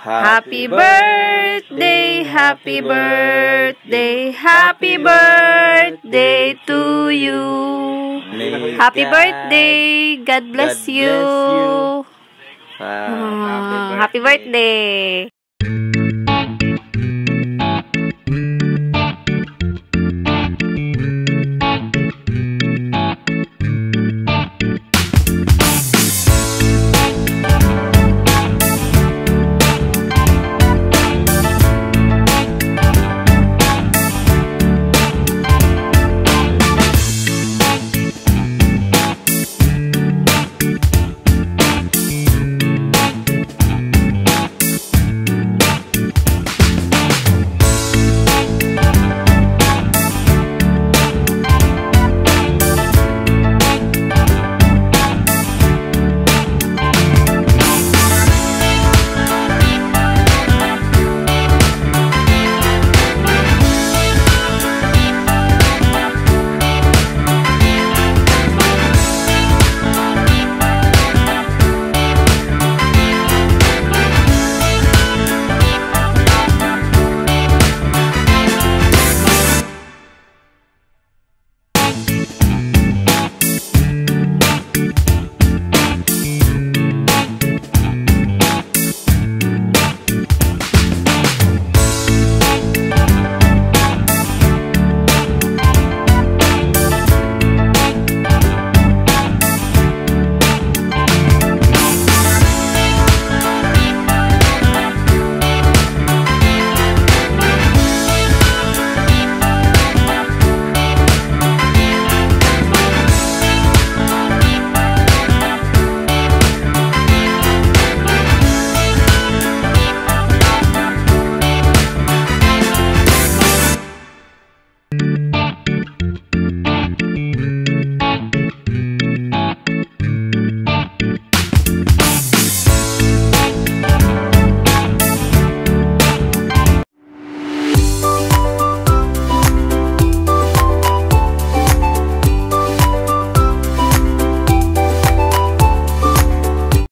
Happy birthday, happy birthday, happy birthday to you. Happy birthday. God bless you. Mm, happy birthday.